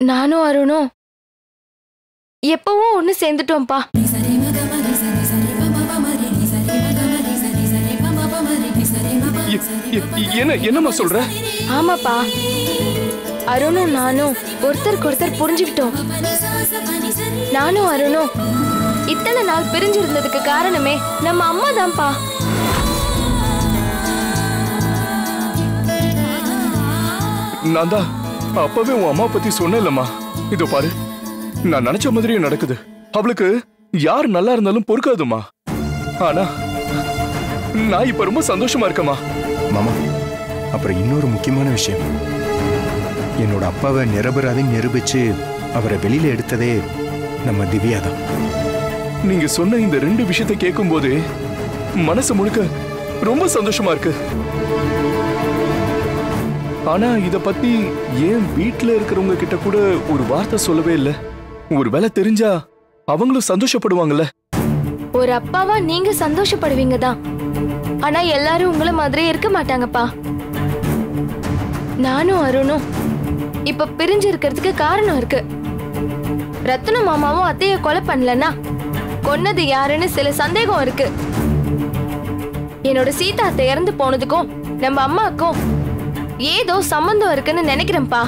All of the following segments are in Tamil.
நானும் அருணும் எப்பவும் ஒண்ணு சேர்ந்துட்டோம்ப்பா எ- எ- என்ன என்னம்மா சொல்ற? ஆமாப்பா அருணும் நானும் ஒருத்தருக்கு ஒருத்தர் புரிஞ்சுக்கிட்டோம் நானும் அருணும் இத்தனை நாள் பிரிஞ்சிருந்ததுக்கு காரணமே நம்ம அம்மா தான்ப்பா நான் தான் அப்பவே உன் அம்மா பத்தி சொன்னேன்லம்மா. இதோ பாரு. நான் நினைச்ச மாதிரியே நடக்குது. அவளுக்கு யார் நல்லா இருந்தாலும் பொறுக்காதுமா ஆனா நான் இப்ப ரொம்ப சந்தோஷமா இருக்கேம்மா. மாமா அப்புறம் இன்னொரு முக்கியமான விஷயம். என்னோட அப்பாவை நிரபராதின்னு நிரூபிச்சு அவரை வெளியில எடுத்ததே நம்ம திவ்யா தான் நீங்க சொன்ன இந்த ரெண்டு விஷயத்தை கேட்கும்போது மனசு முழுக்க ரொம்ப சந்தோஷமா இருக்கு. ஆனா இத பத்தி ஏன் வீட்ல இருக்கிறவங்க கிட்ட கூட ஒரு வார்த்தை சொல்லவே இல்ல? ஒருவேளை தெரிஞ்சா அவங்களும் சந்தோஷப்படுவாங்கல்ல? ஒரு அப்பாவா நீங்க சந்தோஷப்படுவீங்க தான். ஆனா எல்லாரும் உங்கள மாதிரியே இருக்க மாட்டாங்கப்பா. நானும் அருணும். இப்ப பிரிஞ்சு இருக்கிறதுக்கு காரணம் இருக்கு. ரத்ன மாமாவும் அத்தைய கொலை பண்ணலன்னா கொன்னது யாருன்னு சில சந்தேகம் இருக்கு. என்னோட சீதா அத்தை இறந்து போனதுக்கும் நம்ம அம்மாக்கும் ஏதோ சம்பந்தம் இருக்குன்னு நினைக்கிறேன்ப்பா.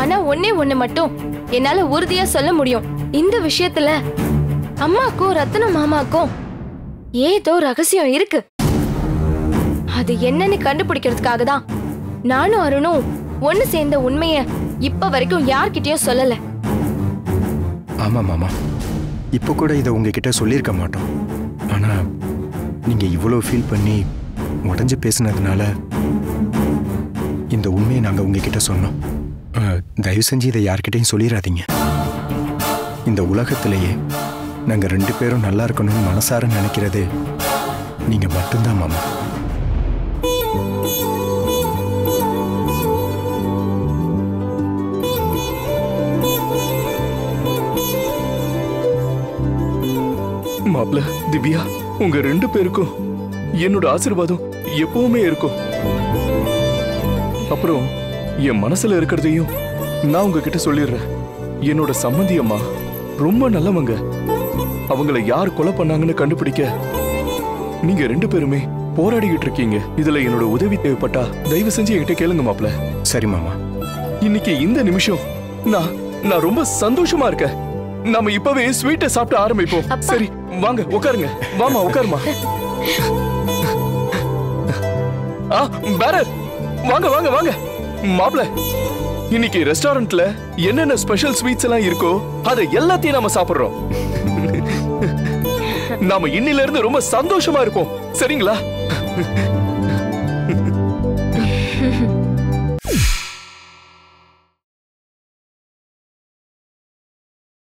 ஆனா ஒன்னே ஒண்ணு மட்டும் என்னால உறுதியா சொல்ல முடியும். இந்த விஷயத்துல அம்மாக்கும் ரத்தன மாமாக்கும் ஏதோ ரகசியம் இருக்கு. அது என்னன்னு கண்டுபிடிக்கிறதுக்காக தான் நானும் அருணும் ஒன்னு சேர்ந்த உண்மைய இப்ப வரைக்கும் யார்கிட்டயும் சொல்லல. ஆமா மாமா. இப்போ கூட இதை உங்ககிட்ட சொல்லியிருக்க மாட்டோம். ஆனா நீங்க இவ்வளோ ஃபீல் பண்ணி உடஞ்சு பேசுனதுனால இந்த உண்மையை நாங்கள் உங்ககிட்ட சொன்னோம். தயவு செஞ்சு இதை யார்கிட்டையும் சொல்லிடாதீங்க இந்த உலகத்திலேயே நாங்கள் ரெண்டு பேரும் நல்லா இருக்கணும்னு மனசார நினைக்கிறது நீங்கள் மட்டும்தான் மாமா. மாப்ள திவ்யா உங்க ரெண்டு பேருக்கும் என்னோட ஆசீர்வாதம் எப்பவுமே இருக்கும். அப்புறம் என் மனசுல இருக்கிறதையும் நான் உங்ககிட்ட சொல்லிடுறேன். என்னோட சம்மந்தி அம்மா ரொம்ப நல்லவங்க. அவங்கள யார் கொலை பண்ணாங்கன்னு கண்டுபிடிக்க நீங்க ரெண்டு பேருமே போராடிக்கிட்டு இருக்கீங்க. இதுல என்னோட உதவி தேவைப்பட்டா தயவு செஞ்சு என்கிட்ட கேளுங்க மாப்ள சரி மாமா. இன்னைக்கு இந்த நிமிஷம் நான் நான் ரொம்ப சந்தோஷமா இருக்கேன். நாம இப்பவே ஸ்வீட்டை சாப்பிட்டு ஆரம்பிப்போம். சரி வாங்க உட்காருங்க. வாமா உட்காருமா ஆ பேரர் வாங்க வாங்க வாங்க. மாப்ள இன்னைக்கு ரெஸ்டாரண்ட்ல என்னென்ன ஸ்பெஷல் ஸ்வீட்ஸ் எல்லாம் இருக்கோ அதை எல்லாத்தையும் நாம சாப்பிடுறோம். நாம இன்னில இருந்து ரொம்ப சந்தோஷமா இருப்போம். சரிங்களா?